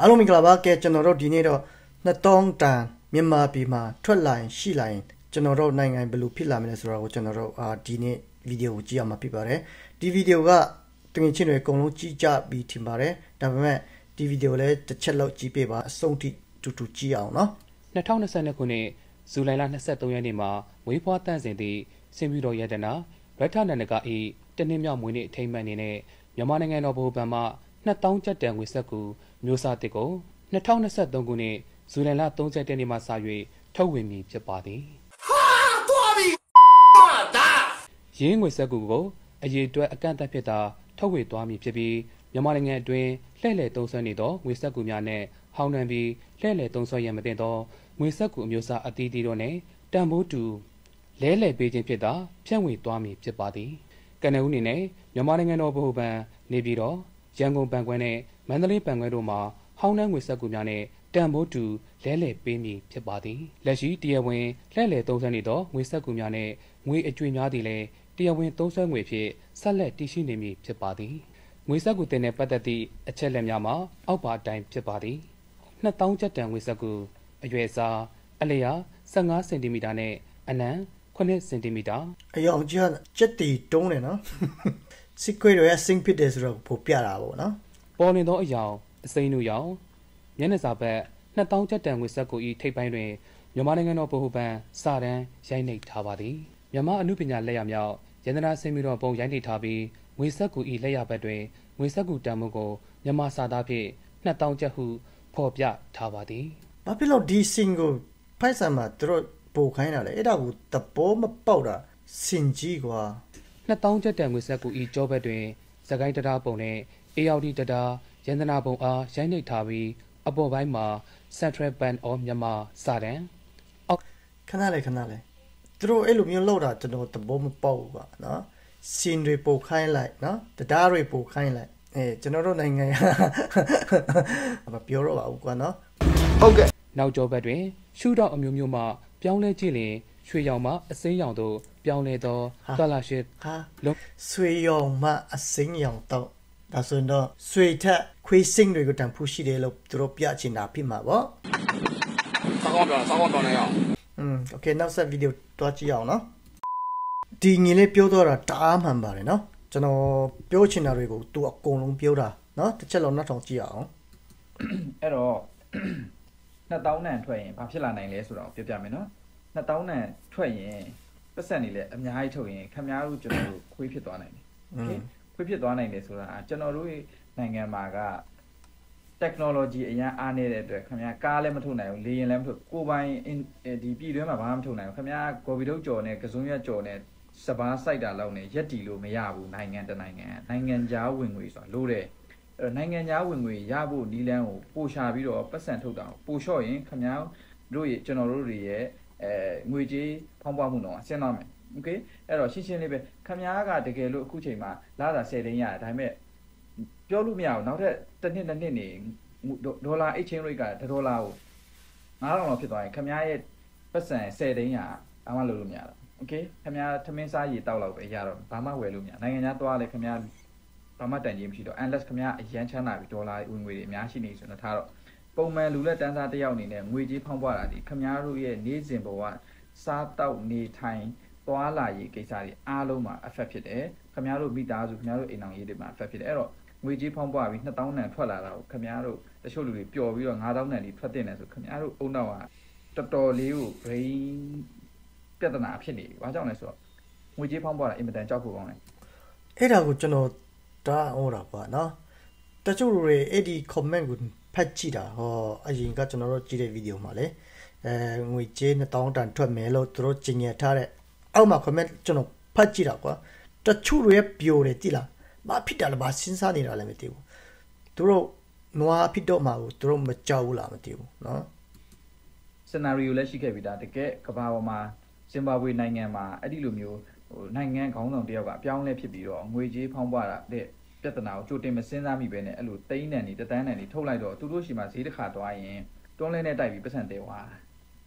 အားလုံးမင်္ဂလာပါကဲကျွန်တော်တို့ဒီနေ့တော့2000တန်မြန်မာပြည်မှာထွက်လာရင်ရှိလာရင်ကျွန်တော်တို့နိုင်ငံဘယ်လိုဖြစ်လာမလဲဆိုတာကိုကျွန်တော်တို့အာဒီနေ့ဗီဒီယိုကိုကြည့်ရမှာဖြစ်ပါတယ်ဒီဗီဒီယိုကတငင်ချင်းတွေအကုန်လုံးကြည့်ကြပြီးထင်ပါတယ်ဒါပေမဲ့ဒီဗီဒီယိုလည်းတစ်ချက်လောက်ကြည့်ပြပါအဆုံးထိတူတူကြည့်အောင်နော်2022ခုနှစ်ဇူလိုင်လ23ရက်နေ့မှာဝေးဖွားတန့်စင်သည့်စင်ပြူတော်ရတနာရထနန္ဒကဤတနည်းမြောက်မွေးနေ့အထိမ်းအမှတ်အနေနဲ့မြန်မာနိုင်ငံတော်ဗဟိုဘဏ်မှ 2000ကျပ်တန်ငွေဆက်ကူမျိုးစားတစ်ကို2023ခုနှစ်ဇူလိုင်လ30ရက်နေ့မှစ၍ထုတ်ဝေမည်ဖြစ်ပါသည်ဟာသွားပြီဒါရင်းငွေဆက်ကူကိုအရေးအတွက်အကန့်အသတ်ဖြစ်တာထုတ်ဝေသွားမည်ဖြစ်ပြီးမြန်မာနိုင်ငံအတွင်းလှည့်လည်သုံးစွဲနေသောငွေဆက်ကူများနဲ့ဟောင်းနှံပြီးလှည့်လည်သုံးစွဲရန်မတင်သောငွေဆက်ကူအမျိုးအစားအသီးသီးတို့နဲ့တန်ဖိုးတူလဲလှယ်ပေးခြင်းဖြစ်တာဖြန့်ဝေသွားမည်ဖြစ်ပါသည်ကနဦးအနေနဲ့မြန်မာနိုင်ငံတော်ဗဟိုဘဏ်နေပြည်တော် ရန်ကုန်ဘဏ်ခွဲနဲ့မန္တလေးဘဏ်ခွဲတို့မှာဟောင်းနှန်းငွေဆက်ကူများနဲ့တန်ဖိုးတူလဲလှယ်ပေးမည်ဖြစ်ပါသည်လက်ရှိတရားဝင်လှည့်လည်သုံးစွဲနေသောငွေဆက်ကူများနဲ့ငွေအကျွေများသည်လည်းတရားဝင်သုံးစွဲငွေဖြင့်ဆက်လက်တည်ရှိနေမည်ဖြစ်ပါသည်ငွေဆက်ကူတင်တဲ့ပတ်သက်သည့်အချက်လက်များမှာအောက်ပါအတိုင်းဖြစ်ပါသည်2000ကျပ်တန်ငွေဆက်ကူအရွယ်အစားအလျာ15စင်တီမီတာနဲ့အနံ9စင်တီမီတာအယောင်ကြီးချက်တီတုံးတယ်နော် စစ်ခွေးတွေဆင်းဖြစ်တယ်ဆိုတော့ပိုပြတာပေါ့နော်ပေါ်နေသောအယောင်အစိမ်းတို့ရောင်မျက်နှာစာဘက်2000ကျပ်တန်ငွေဆက်ကိုဤထိပ်ပိုင်းတွင်မြန်မာနိုင်ငံတော်ဗဟိုဘဏ်စာတမ်းရိုက်နှိပ်ထားပါသည်မြန်မာအမှုပညာလက်ရမြောက်ရန်ဒနာစင်မီတော်ပုံရိုက်နှိပ်ထားပြီးငွေဆက်ကူဤလက်ရဘက်တွင်ငွေဆက်ကူတန်မှုကိုမြန်မာစာသားဖြင့်2000ကျပ်ဟုဖော်ပြထားပါသည်ဘာဖြစ်လို့ဒီစင်ကိုဖိုက်ဆာမှာသူတို့ပို့ခိုင်းတာလေအဲ့ဒါကိုတဘောမပေါက်တာစင်ကြီးကွာ 2000ကျပ်တန်ငွေဆက်ကူဤကြောဘက်တွင်စကိုင်းတရားပုံနဲ့အေယော်ဒီတရားရန်ဒနာပုံအားရိုက်နှိပ်ထားပြီးအပေါ်ပိုင်းမှာ Central Bank of Myanmar စာတမ်းအောက်ခဏလေးခဏလေးသူတို့အဲ့လိုမျိုးလောက်တာကျွန်တော်တဘောမပေါက်ဘူးပါနော်စင်တွေပို့ခိုင်းလိုက်နော်တရားတွေပို့ခိုင်းလိုက်အဲကျွန်တော်တို့နိုင်ငံမပြောတော့ပါဘူးကွာနော်ဟုတ်ကဲ့နောက်ကျောဘက်တွင်ရှူတော့အမျိုးမျိုးမှပြောင်းလဲကြည့်ရင် ရွှေရောင်မှအစိမ်းရောင်တို့ပြောင်းလဲသောသလာရှိဟာလုံးရွှေရောင်မှအစိမ်းရောင်တော့ဒါဆိုရင်တော့ဆွေထက်ခွေးစင်းတွေကိုတန်ဖိုးရှိတယ်လို့သူတို့ပြချင်တာဖြစ်မှာပေါ့စောင်းပြောစောင်းပြောနေရအောင်อืมโอเคနောက်ဆက်ဗီဒီယိုတွားကြည့်အောင်နော်ဒီညီလေးပြောတော့တာတအားမှန်ပါတယ်နော်ကျွန်တော်ပြောချင်တာတွေကိုသူအကုန်လုံးပြောတာနော်တစ်ချက်လုံးနောက်ထောင်ကြည့်အောင်အဲ့တော့2000နံထွက်ရင်ဘာဖြစ်လာနိုင်လဲဆိုတော့ပြောပြမယ်နော် 2000နံထွက်ရင်ပတ်စံနေလဲအများကြီးထုတ်ရင်ခမားတို့ကျွန်တော်တို့ခွေးဖြစ်သွားနိုင်တယ်โอเคခွေးဖြစ်သွားနိုင်တယ်ဆိုတာကျွန်တော်တို့နိုင်ငံမှာက technology အရင်အားနေတဲ့အတွက်ခင်ဗျာကားလည်းမထုတ်နိုင်ဘူးလေယာဉ်လည်းမထုတ်ကိုပိုင်ဒီပြည်တွင်းမှာဘာမှမထုတ်နိုင်ဘူးခင်ဗျာကိုဗီဒုတ်ကြော်နဲ့ကစုံရက်ကြော်နဲ့စပားစိုက်တာလောက်နဲ့ရက်တီလို့မရဘူးနိုင်ငံတနိုင်ငံနိုင်ငံခြားဝင်ငွေဆိုတာလို့တဲ့အဲ့တော့နိုင်ငံခြားဝင်ငွေရဖို့နီလန်းကိုပို့ရှာပြီးတော့ပတ်စံထုတ်တာပို့လျှော့ရင်ခင်ဗျာတို့ရဲ့ကျွန်တော်တို့တွေရဲ့ အဲငွေကြေးဖောင်းပွားမှုတော့အဆင်းသွားမယ်โอเคအဲ့တော့ရှင်းရှင်းလေးပဲခမားကတကယ်လို့အခုချိန်မှာလာတာ10သိန်းရတယ်ဒါပေမဲ့ပြောလို့မရဘူးနောက်ထပ်တစ်နှစ်တစ်နှစ်နေဒေါ်လာ exchange rate ကဒေါ်လာကို9000လောက်ဖြစ်သွားရင်ခမားရဲ့ပတ်စံ10သိန်းရအမှလုပ်လို့မရတော့โอเคခမားထမင်းစားရေတောက်လောက်ပဲရတော့ဘာမှဝယ်လို့မရနိုင်ငံခြားသွားလဲခမားဘာမှတန်ကြီးမရှိတော့ unless ခမားအရန်ချမ်းသာပြီးဒေါ်လာဝင်ငွေတွေအများရှိနေဆိုတော့ထားတော့ ပုံမှန်လူလက်တန်းစားတစ်ယောက်အနေနဲ့ငွေကြေးဖောင်းပွားတာဒီခမားတို့ရဲ့နေ့စဉ်ဘဝစားတောက်နေထိုင်သွားလာရေးကိစ္စတွေအားလုံးမှာ affect ဖြစ်တယ်ခင်ဗျားတို့မိသားစုခင်ဗျားတို့အိမ်အောင်ရေးတွေမှာ affect ဖြစ်တယ်အဲ့တော့ငွေကြေးဖောင်းပွားပြီး2000တန်ထွက်လာတာကိုခင်ဗျားတို့တချို့လူတွေပျော်ပြီးတော့9000တန်ကြီးထွက်တင်တယ်ဆိုခင်ဗျားတို့အုံနောက်ကတော်တော်လေးကို brain ပြဿနာဖြစ်နေပြီ။ဘာကြောင့်လဲဆိုတော့ငွေကြေးဖောင်းပွားတာအင်မတန်ကြောက်ဖို့ကောင်းတယ်။အဲ့ဒါကိုကျွန်တော်ဒါဟောတာပါနော်။တချို့လူတွေအဲ့ဒီ comment ကို ဖတ်ကြည့်တာဟောအရင်ကကျွန်တော်တို့ကြည့်တဲ့ဗီဒီယိုမှာလေအဲငွေကြေး1000တန်ထွက်မယ်လို့သူတို့ကြေညာထားတဲ့အောက်မှာ comment ကျွန်တော်ဖတ်ကြည့်တာကွာတချို့တွေပျော်တယ်ကြည်လားမဖြစ်တာလည်းမစဉ်းစားနေတာလည်းမသိဘူးသူတို့နွားဖြစ်တော့မှာကိုသူတို့မကြောက်ဘူးလားမသိဘူးနော် scenario လည်းရှိခဲ့ပြီဒါတကယ်ကဘာပေါ်မှာဇင်ဘာဘွေနိုင်ငံမှာအဲ့ဒီလိုမျိုးဟိုနိုင်ငံခေါင်းဆောင်တယောက်ကအပြောင်းလဲဖြစ်ပြီးတော့ငွေကြေးဖောင်းပွားတာတဲ့ ပြဿနာကိုကြိုတင်မစင်းစားမိပဲနဲ့အဲ့လိုတိန်းနံနေတတန်းနံနေထုတ်လိုက်တော့သူတို့ရှိမှဈေးတစ်ခါသွားရင်တွန်းလဲနဲ့တိုက်ပြီးပတ်စံတဲသွား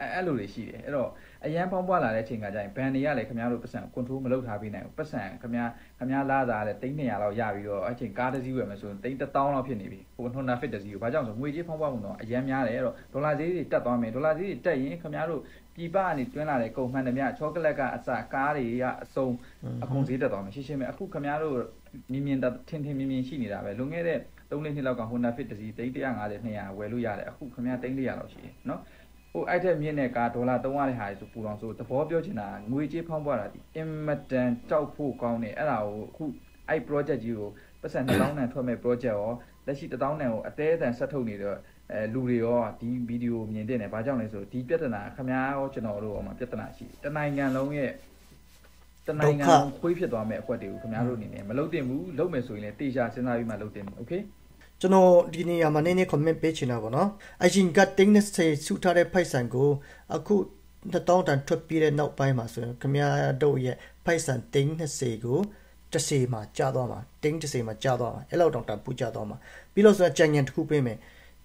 အဲအဲ့လိုတွေရှိတယ်အဲ့တော့အရန်ပေါင်းပွားလာတဲ့အချိန်ကကျရင်ဘန်တွေကလည်းခင်ဗျားတို့ပတ်စံ control မလုပ်ထားပေးနိုင်ဘူးပတ်စံခင်ဗျားခင်ဗျားလာတာလည်း300လောက်ရပြီးတော့အဲ့ချိန်ကားတစ်စီးဝယ်မယ်ဆိုရင်3000လောက်ဖြစ်နေပြီဟို Honda Fit တစ်စီးကိုဘာကြောင့်ဆိုငွေကြေးဖောင်းပွားမှုတော့အရန်များတယ်အဲ့တော့ဒေါ်လာဈေးတွေတက်သွားမယ်ဒေါ်လာဈေးတွေတက်ရင်ခင်ဗျားတို့ပြည်ပကနေတွင်းလာတဲ့ကုန်မှန်သမျှချောကလက်ကအစကားတွေကအစုံအကုန်ဈေးတက်သွားမယ်ရှင်းရှင်းပဲအခုခင်ဗျားတို့မြင်မြင်ထင်ထင်မြင်မြင်ရှိနေတာပဲလွန်ခဲ့တဲ့3နှစ်လောက်က Honda Fit တစ်စီး350 200ဝယ်လို့ရတယ်အခုခင်ဗျား300လောက်ရှိတယ်နော် ဟိုအဲ့ထက်မြင့်တဲ့ကားဒေါ်လာ300တဲ့ဟာတွေဆိုပူတော်ဆိုသဘောပြောချင်တာငွေကြေးဖောင်းပွားတာဒီအင်မတန်တောက်ဖို့ကောင်းတယ်အဲ့ဒါကိုအခုအဲ့ project ကြီးကိုပတ်စံ2000တန်ထွက်မဲ့ project ရောလက်ရှိ1000တန်ကိုအသေးအတန်ဆက်ထုတ်နေတော့အဲလူတွေရောဒီဗီဒီယိုမြင်တဲ့နေဘာကြောင့်လဲဆိုဒီပြဿနာခင်ဗျားရောကျွန်တော်တို့ရောမှာပြဿနာရှိတယ်တနိုင်ငံလုံးရဲ့တနိုင်ငံလုံးခွေးဖြစ်သွားမဲ့အကွက်တွေကိုခင်ဗျားတို့အနေနဲ့မလုပ်တင်ဘူးလုပ်မယ်ဆိုရင်လည်းတေချာစဉ်းစားပြီးမှလုပ်တင်တယ်โอเค ကျွန်တော်ဒီနေရာမှာနည်းနည်း comment ပေးချင်တာပေါ့နော်အရင်ကတင်းနဲ့ဆေစုထားတဲ့ဖိုက်ဆန်ကိုအခု2000တန်ထွက်ပြီးတဲ့နောက်ပိုင်းမှာဆိုရင်ခင်ဗျားတို့ရဲ့ဖိုက်ဆန်တင်းနဲ့ဆေကိုတစ်စေမှာကြာသွားမှာတင်းတစ်စေမှာကြာသွားမှာအဲ့လောက်တောင်တန်ပူကြာသွားမှာပြီးလို့ဆိုရင်ကြံညံတစ်ခုပေးမယ်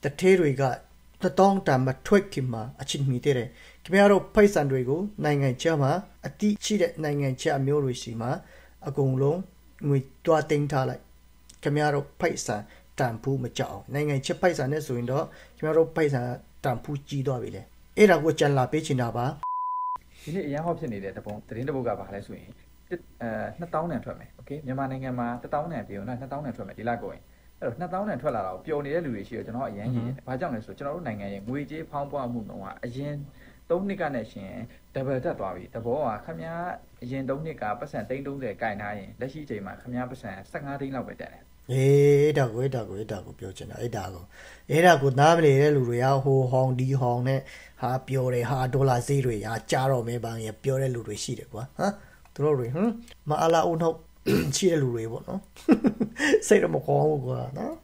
တထေးတွေကတောင်းတမထွက်ခင်မှာအချင်းမီတဲ့ခင်ဗျားတို့ဖိုက်ဆန်တွေကိုနိုင်ငံခြားမှာအတိရှိတဲ့နိုင်ငံခြားအမျိုးတွေရှိမှာအကုန်လုံးငွေတွားတင်းထားလိုက်ခင်ဗျားတို့ဖိုက်ဆန် တန်ဖူးမကြောက်နိုင်ငံချစ်ဖိုက်ဆန်နဲ့ဆိုရင်တော့ခင်ဗျားတို့ဖိုက်ဆန်တန်ဖူးကြီးသွားပြီလေအဲ့ဒါကိုကြံလာပေးချင်တာပါဒီနေ့အရန်ဟောဖြစ်နေတဲ့တပုံသတင်းတပုတ်ကဘာလဲဆိုရင်အဲ2000တန်ထွက်မယ်โอเคမြန်မာနိုင်ငံမှာ1000တန်ပြောနော်2000တန်ထွက်မယ်ဒီလကုန်ရင်အဲ့တော့2000တန်ထွက်လာတော့ပျော်နေတဲ့လူတွေရှိတော့ကျွန်တော်အရန်ကြီးတယ်။ဘာကြောင့်လဲဆိုတော့ကျွန်တော်တို့နိုင်ငံရဲ့ငွေကြေးဖောင်းပွားမှုနှုန်းကအရင်3နှစ်ကနဲ့ရှင် double တက်သွားပြီ။တဘောကခမားအရင်3နှစ်ကပတ်စံ330ကင်ထားရင်လက်ရှိအချိန်မှာခမားပတ်စံ15သိန်းလောက်ပဲတက်တယ်။ အေးအဲ့ဒါကိုအဲ့ဒါကိုအဲ့ဒါကိုပြောချင်တာအဲ့ဒါကိုအဲ့ဒါကိုနားမလည်တဲ့လူတွေကဟိုဟောင်ဒီဟောင်နဲ့ဟာပြောတယ်ဟာဒေါ်လာဈေးတွေဟာကြားတော့မဲပါငယ်ပြောတဲ့လူတွေရှိတယ်ကွာဟမ်သူတို့တွေဟမ်မအလာဦးနှုတ်ရှိတဲ့လူတွေပေါ့နော်စိတ်တော့မကောင်းဘူးကွာနော်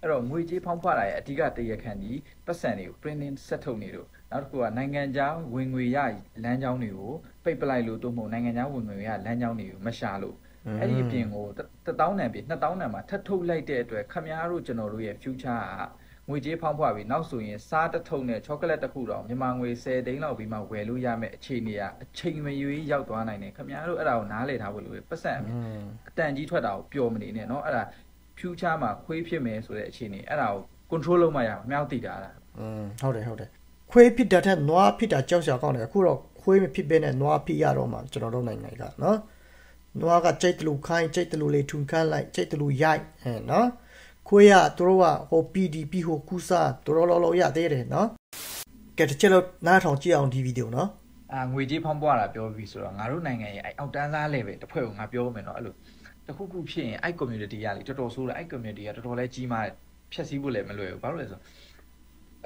အဲ့တော့ငွေကြေးဖောင်းဖွာတာရဲ့အဓိကတရခန့်ဒီပတ်စံတွေကို printing ဆက်ထုတ်နေလို့နောက်တစ်ခုကနိုင်ငံခြားဝင်ငွေရလမ်းကြောင်းတွေကိုပိတ်ပလိုက်လို့တို့မဟုတ်နိုင်ငံခြားဝင်ငွေရလမ်းကြောင်းတွေကိုမရှာလို့ အဲ့ဒီအပြင်ကို1000တန်ပြီး2000တန်မှာထပ်ထုတ်လိုက်တဲ့အတွက်ခမားတို့ကျွန်တော်တို့ရဲ့ future ကငွေကြေးဖောင်းဖွာပြီးနောက်ဆိုရင်စားတထုံနဲ့ချောကလက်တစ်ခုတော့မြန်မာငွေ10သိန်းလောက်ပြီးမှဝယ်လို့ရမယ့်အခြေအနေကအချိန်မရွေးရောက်သွားနိုင်တယ်ခင်ဗျားတို့အဲ့ဒါကိုနားလည်ထားဖို့လိုတယ်ပတ်စံအတန်ကြီးထွက်တာကိုပျော်မနေနဲ့เนาะအဲ့ဒါ future မှာခွေးဖြစ်မယ်ဆိုတဲ့အခြေအနေအဲ့ဒါကို control လုပ်မှရအောင်မြောက်တည်တာလားอืมဟုတ်တယ်ဟုတ်တယ်ခွေးဖြစ်တဲ့ထက်နွားဖြစ်တာကြောက်စရာကောင်းတယ်အခုတော့ခွေးမဖြစ်ဘဲနဲ့နွားဖြစ်ရတော့မှကျွန်တော်တို့နိုင်ငံကเนาะ နွားကကြိတ်တလူခိုင်းကြိတ်တလူလေထုန်ခန်းလိုက်ကြိတ်တလူရိုက်ဟဲ့နော်ခွေးရသူတို့ကဟို PDP ဟိုကူစာသူတို့လောလောရသေးတယ်နော်ကဲတစ်ချက်လောက်နားထောင်ကြည့်အောင်ဒီဗီဒီယိုနော်အာငွေကြေးဖောင်းပွားတာပြောပြီဆိုတော့ငါတို့နိုင်ငံရဲ့အဲ့အောက်တန်းစား level တစ်ဖွဲ့ကိုငါပြောမယ်နော်အဲ့လိုတခုခုဖြစ်ရင်အဲ့ community ကလေတော်တော်ဆိုးတယ်အဲ့ community ကတော်တော်လဲကြီးမားတယ်ဖြက်စီးဖို့လည်းမလွယ်ဘူးဘာလို့လဲဆိုတော့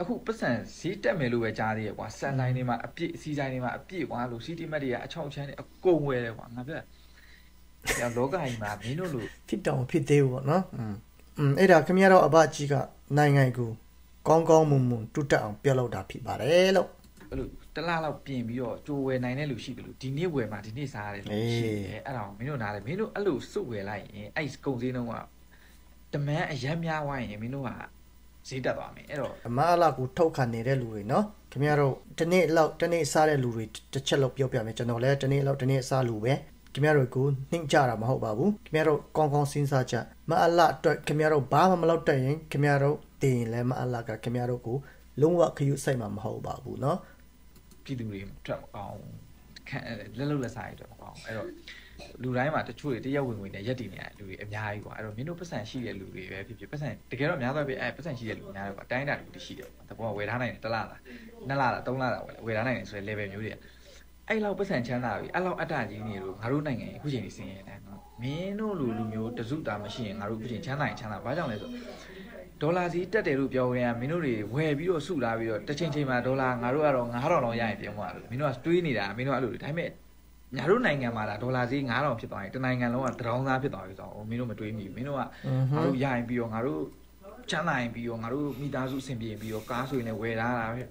အခုပတ်စံဈေးတက်မယ်လို့ပဲကြားသေးရကွာဆန်တိုင်းတွေမှာအပြည့်အစည်းတိုင်းတွေမှာအပြည့်ကွာလို့စီတီမက်တွေကအချောက်ချမ်းတွေအကုန်ဝယ်တယ်ကွာငါပြော ကျွန်တော်လောကကြီးမှာမင်းတို့လိုဖြစ်တောင်ဖြစ်သေးဘူးပေါ့နော်อืมအဲ့ဒါခင်ဗျားတို့အဘကြီးကနိုင်ငံကိုကောင်းကောင်းမွန်မွန်တုတက်အောင်ပြုလုပ်တာဖြစ်ပါတယ်လို့အဲ့လိုတလားလောက်ပြင်ပြီးတော့ကြိုဝယ်နိုင်တဲ့လူရှိတယ်လို့ဒီနေ့ဝယ်မှာဒီနေ့စားရတယ်လို့ရှိတယ်အဲ့ဒါကိုမင်းတို့နားလဲမင်းတို့အဲ့လိုစုဝယ်လိုက်ရင်အဲ့ကုန်စည်နှုန်းကတမန်အရမ်းများဝိုင်းရင်မင်းတို့ကဈေးတက်သွားမယ်အဲ့တော့အမအလကိုထုတ်ခံနေတဲ့လူတွေနော်ခင်ဗျားတို့ဒီနေ့လောက်ဒီနေ့စားတဲ့လူတွေတစ်ချက်လောက်ပြောပြမယ်ကျွန်တော်လည်းဒီနေ့လောက်ဒီနေ့စားလူပဲ ခင်ဗျားတို့ကိုနှိမ့်ကြတာမဟုတ်ပါဘူးခင်ဗျားတို့ကောင်းကောင်းစဉ်းစားကြမအလအတွက်ခင်ဗျားတို့ဘာမှမလုပ်တတ်ရင်ခင်ဗျားတို့တင်ရင်လည်းမအလကခင်ဗျားတို့ကိုလုံးဝခရုစိုက်မှာမဟုတ်ပါဘူးเนาะပြည်သူတွေအတွက်မကောင်းခံလက်လုံလက်စားတွေအတွက်မကောင်းအဲ့တော့လူတိုင်းမှာတချို့တွေတရက်ဝင်ဝင်နဲ့ရက်တည်နေရလူတွေအများကြီးกว่าအဲ့တော့မင်းတို့ပတ်စံရှိတဲ့လူတွေပဲဖြစ်ဖြစ်ပတ်စံတကယ်တော့အများသောအားဖြင့်အဲ့ပတ်စံရှိတဲ့လူများတယ်กว่าတိုင်းတာတူတရှိတယ်တဘောဝယ်ထားနိုင်တယ်တစ်လလားနှစ်လလားသုံးလလားဝယ်ထားနိုင်တယ်ဆိုတဲ့ level မျိုးတွေ အဲ့လောက်ပတ်စံချမ်းသာပြီအဲ့လောက်အတ္တကြီးနေလို့ငါတို့နိုင်ငံအခုချိန်နေစင်ရတယ်နော်မင်းတို့လူလူမျိုးတစုတာမရှိရင်ငါတို့အခုချိန်ချမ်းသာရင်ချမ်းသာဘာကြောင့်လဲဆိုဒေါ်လာစီတက်တယ်လို့ပြောကြရင်မင်းတို့တွေဝယ်ပြီးတော့စုလာပြီးတော့တစ်ချိန်ချိန်မှာဒေါ်လာငါတို့ကတော့9000လောက်ရရင်ပြင်သွားလို့မင်းတို့ကတွေးနေတာမင်းတို့အဲ့လိုဒါပေမဲ့ညာတို့နိုင်ငံမှာဒါဒေါ်လာဈေး9000ဖြစ်သွားရင်တနိုင်ငံလုံးကတရောင်းသားဖြစ်သွားပြီဆိုတော့မင်းတို့မတွေးမိဘူးမင်းတို့ကငါတို့ရရင်ပြီးတော့ငါတို့ချမ်းသာရင်ပြီးတော့ငါတို့မိသားစုအဆင်ပြေပြီးတော့ကားဆိုရင်လည်းဝယ်ထားတာပဲတ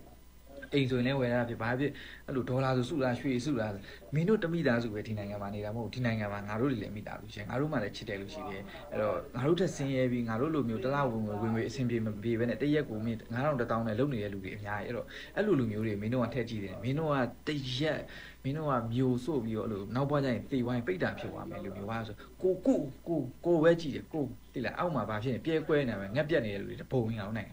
အိမ်ဆိုရင်လည်းဝယ်ရတာဖြစ်ဘာဖြစ်အဲ့လိုဒေါ်လာဆိုစုလားရွှေစုလားမင်းတို့တမိသားစုပဲဒီနိုင်ငံမှာနေတာမဟုတ်ဒီနိုင်ငံမှာငါတို့တွေလည်းမိသားစုရှင်ငါတို့မှလည်းချစ်တယ်လို့ရှိတယ်အဲ့တော့ငါတို့ထက်ဆင်းရဲပြီးငါတို့လိုမျိုးတစ်လဝင်ဝင်ဝင်ဝင်အဆင်ပြေမပြေပဲနဲ့တရက်ကိုမင်း9000တောင်းနဲ့လုံနေတဲ့လူတွေအများကြီးအဲ့တော့အဲ့လိုလူမျိုးတွေမင်းတို့ကထက်ကြည့်တယ်မင်းတို့ကတရက်မင်းတို့ကမျိုးဆို့ပြီးတော့အဲ့လိုနောက်ပွားကြရင်တေဝိုင်းပိတ်တာဖြစ်သွားမယ်လူမျိုးပါဆိုကိုကိုကိုကိုပဲကြည့်တယ်ကိုတိလားအောက်မှာဘာဖြစ်နေပြဲကွဲနေမယ်ငက်ပြက်နေတဲ့လူတွေတပုံရအောင်နိုင်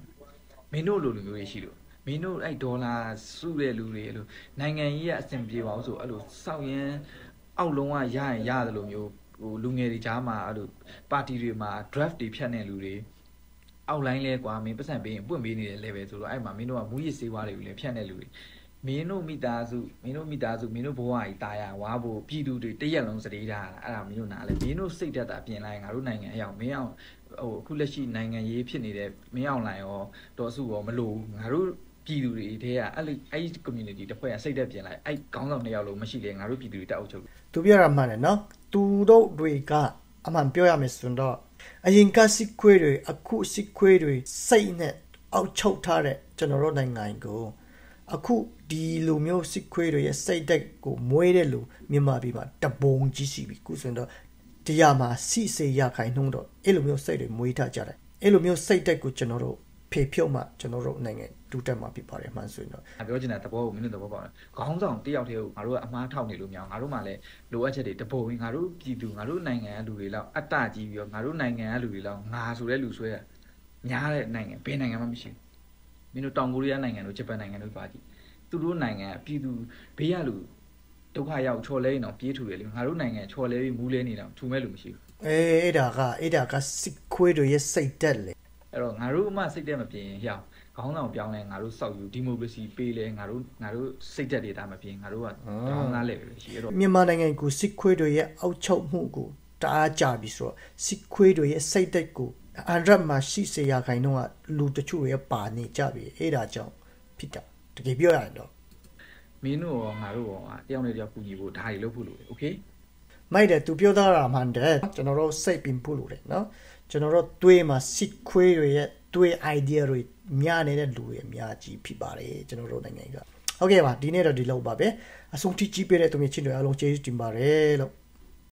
မင်းတို့လိုလူမျိုးတွေရှိလို့ မင်းတို့အဲ့ဒေါ်လာစုတဲ့လူတွေအဲ့လိုနိုင်ငံကြီးကအဆင်ပြေပါအောင်ဆိုအဲ့လိုစောက်ရင်အောက်လုံးကရရင်ရတယ်လို့မျိုးဟိုလူငယ်တွေကြားမှာအဲ့လိုပါတီတွေမှာ draft တွေဖြတ်နေလူတွေအောက်လိုင်းလဲကွာမင်းပတ်စံပေးရင်ပွင့်ပေးနေတယ်လေပဲဆိုတော့အဲ့မှာမင်းတို့ကမူးယစ်ဆေးဝါးတွေကိုလည်းဖြတ်နေလူတွေမင်းတို့မိသားစုမင်းတို့မိသားစုမင်းတို့ဘဝကြီးတာယာဝါဖို့ပြည်သူတွေတရက်လုံးစတေးထားတာအဲ့ဒါမင်းတို့နားလဲမင်းတို့စိတ်သက်သာပြင်လိုက်ငါတို့နိုင်ငံအရောက်မင်းအောင်ဟိုအခုလက်ရှိနိုင်ငံရေးဖြစ်နေတဲ့မင်းအောင်လိုင်ရောတော်စုရောမလို့ငါတို့ ပြည်သူတွေတဲကအဲ့လိုအဲ့ community တစ်ဖွဲ့ကစိတ်သက်ပြင်လိုက်အဲ့ခေါင်းဆောင်နှစ်ယောက်လုံးမရှိလေငါတို့ပြည်သူတွေတက်အုပ်ချုပ်သူပြောတာမှန်တယ်နော်သူတို့တွေကအမှန်ပြောရမယ်ဆိုတော့အရင်ကစစ်ခွေးတွေအခုစစ်ခွေးတွေစိတ်နဲ့အောက်ချုပ်ထားတဲ့ကျွန်တော်တို့နိုင်ငံကိုအခုဒီလူမျိုးစစ်ခွေးတွေရဲ့စိတ်ဓာတ်ကိုမွေးတဲ့လူမြန်မာပြည်မှာတပုံကြီးရှိပြီခုဆိုရင်တော့တရားမှာစီစေရခိုင်နှုံးတော့အဲ့လိုမျိုးစိတ်တွေမွေးထားကြတယ်အဲ့လိုမျိုးစိတ်ဓာတ်ကိုကျွန်တော်တို့ ဖေဖြုတ်မှကျွန်တော်တို့နိုင်ငံတူတက်မှာဖြစ်ပါတယ်မှန်ဆိုရင်တော့ပြောချင်တာသဘောကိုမင်းတို့သဘောပေါက်တယ်ခေါင်းဆောင်တယောက်တည်းကိုငါတို့ကအမားထောက်နေလို့မရအောင်ငါတို့မှလည်းလိုအပ်ချက်တွေတပုံဝင်ငါတို့ပြည်သူငါတို့နိုင်ငံကလူတွေလောက်အတ္တကြီးပြီးတော့ငါတို့နိုင်ငံကလူတွေလောက်ငါဆိုတဲ့လူဆွဲတာညားတဲ့နိုင်ငံဘယ်နိုင်ငံမှမရှိဘူးမင်းတို့တောင်ကိုရီးယားနိုင်ငံတို့ဂျပန်နိုင်ငံတို့ပါကြည့်သူတို့နိုင်ငံကပြည်သူဘေးရလူဒုက္ခရောက်ချော်လဲနေတော့ပြေးထူတယ်လေငါတို့နိုင်ငံချော်လဲပြီးမူးလဲနေတော့ထူမဲ့လူမရှိဘူးအေးအဲ့ဒါကအဲ့ဒါကစစ်ခွေးတွေရဲ့စိတ်ဓာတ်လေ အဲ့တော့ငါတို့မှစိတ်တက်မပြင်းရအောင်ခေါင်းဆောင်ပြောင်းလဲငါတို့စောက်ယူဒီမိုကရေစီပေးလဲငါတို့ငါတို့စိတ်တက်တွေဒါမပြင်းငါတို့ကတောင်းသားလဲပဲရှိအဲ့တော့ မြန်မာနိုင်ငံကိုစစ်ခွေးတွေရဲ့အောက်ချုပ်မှုကိုတအားကြပြီဆိုတော့စစ်ခွေးတွေရဲ့စိတ်ဓာတ်ကိုအန်ရတ်မှာရှိစေရခိုင်တော့လူတချို့ရဲ့ပါနေကြပြီအဲ့ဒါကြောင့်ဖြစ်တာတကယ်ပြောရရင်တော့ မင်းတို့ရောငါတို့ရောတယောက်နဲ့တယောက်ပူညီဖို့ဒါတွေလုပ်ဖို့လိုတယ်โอเค မိုက်တယ်သူပြောသားတာမှန်တယ်ကျွန်တော်တို့စိတ်ပင်ဖို့လို့လေနော် ကျွန်တော်တို့တွေးမှာစစ်ခွေးတွေရဲ့တွေး idea တွေများနေတဲ့လူတွေအများကြီးဖြစ်ပါတယ်ကျွန်တော်တို့နိုင်ငံကဟုတ်ကဲ့ပါဒီနေ့တော့ဒီလောက်ပါပဲအဆုံးထိကြည့်ပေးတဲ့သူမြင့်ချင်းတွေအားလုံးကျေးဇူးတင်ပါတယ်လို့